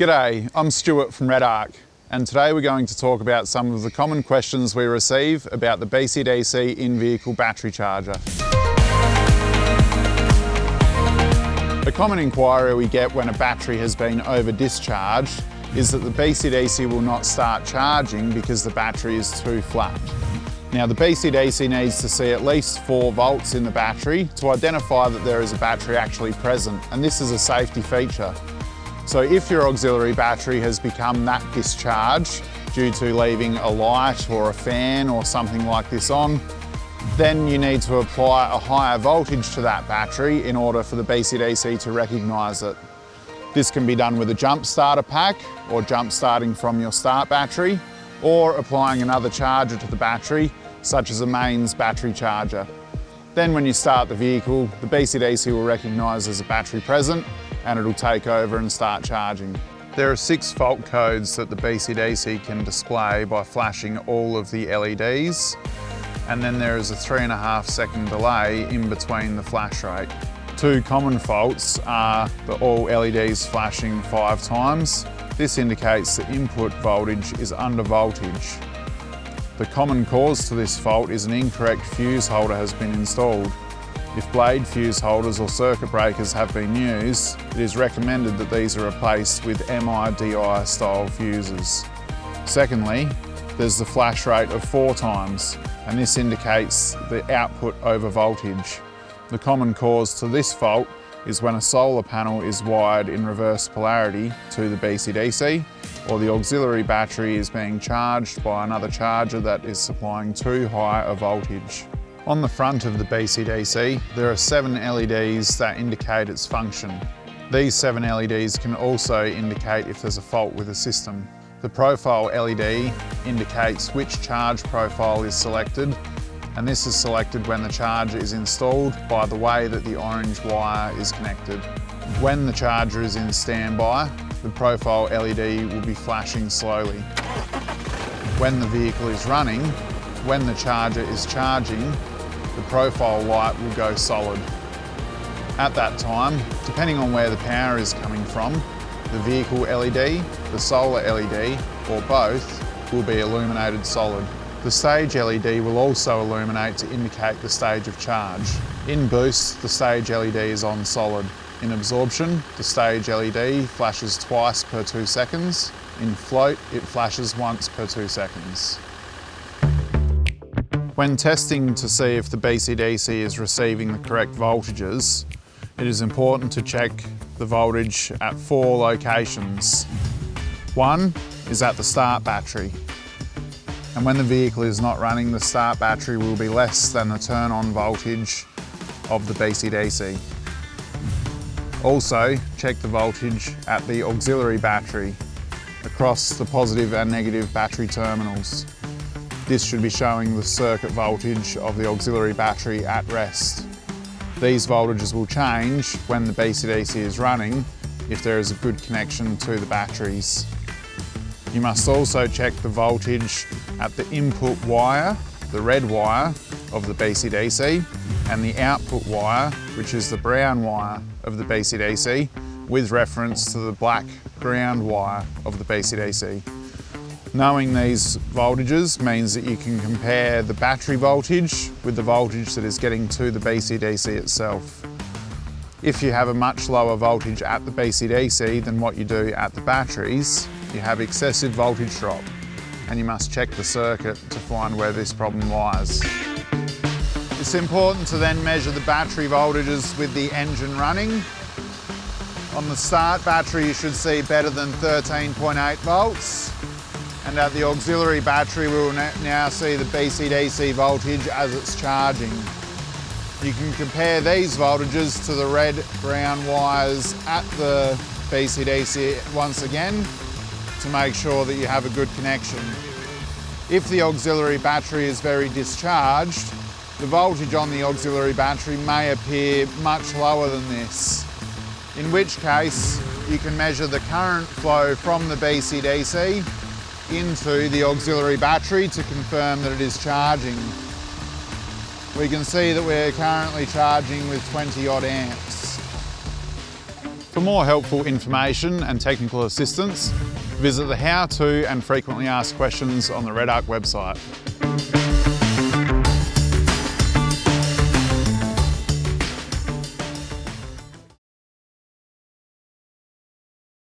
G'day, I'm Stuart from REDARC, and today we're going to talk about some of the common questions we receive about the BCDC in-vehicle battery charger. A common inquiry we get when a battery has been over discharged is that the BCDC will not start charging because the battery is too flat. Now the BCDC needs to see at least 4 volts in the battery to identify that there is a battery actually present and this is a safety feature. So if your auxiliary battery has become that discharged due to leaving a light or a fan or something like this on, then you need to apply a higher voltage to that battery in order for the BCDC to recognise it. This can be done with a jump starter pack or jump starting from your start battery or applying another charger to the battery such as a mains battery charger. Then when you start the vehicle, the BCDC will recognise there's a battery present and it'll take over and start charging. There are six fault codes that the BCDC can display by flashing all of the LEDs and then there is a three and a half second delay in between the flash rate. Two common faults are the all LEDs flashing five times. This indicates the input voltage is under voltage. The common cause to this fault is an incorrect fuse holder has been installed. If blade fuse holders or circuit breakers have been used, it is recommended that these are replaced with MIDI style fuses. Secondly, there's the flash rate of four times, and this indicates the output over voltage. The common cause to this fault is when a solar panel is wired in reverse polarity to the BCDC, or the auxiliary battery is being charged by another charger that is supplying too high a voltage. On the front of the BCDC, there are seven LEDs that indicate its function. These seven LEDs can also indicate if there's a fault with the system. The profile LED indicates which charge profile is selected and this is selected when the charger is installed by the way that the orange wire is connected. When the charger is in standby, the profile LED will be flashing slowly. When the vehicle is running, when the charger is charging, the profile light will go solid. At that time, depending on where the power is coming from, the vehicle LED, the solar LED, or both, will be illuminated solid. The stage LED will also illuminate to indicate the stage of charge. In boost, the stage LED is on solid. In absorption, the stage LED flashes twice per two seconds. In float, it flashes once per two seconds. When testing to see if the BCDC is receiving the correct voltages, it is important to check the voltage at four locations. One is at the start battery. And when the vehicle is not running, the start battery will be less than the turn on voltage of the BCDC. Also, check the voltage at the auxiliary battery across the positive and negative battery terminals. This should be showing the circuit voltage of the auxiliary battery at rest. These voltages will change when the BCDC is running if there is a good connection to the batteries. You must also check the voltage at the input wire, the red wire of the BCDC, and the output wire, which is the brown wire of the BCDC, with reference to the black ground wire of the BCDC. Knowing these voltages means that you can compare the battery voltage with the voltage that is getting to the BCDC itself. If you have a much lower voltage at the BCDC than what you do at the batteries, you have excessive voltage drop and you must check the circuit to find where this problem lies. It's important to then measure the battery voltages with the engine running. On the start battery you should see better than 13.8 volts and at the auxiliary battery we will now see the BCDC voltage as it's charging. You can compare these voltages to the red brown wires at the BCDC once again to make sure that you have a good connection. If the auxiliary battery is very discharged, the voltage on the auxiliary battery may appear much lower than this, in which case you can measure the current flow from the BCDC into the auxiliary battery to confirm that it is charging. We can see that we're currently charging with 20 odd amps. For more helpful information and technical assistance, visit the how to and frequently asked questions on the Red Redarc website.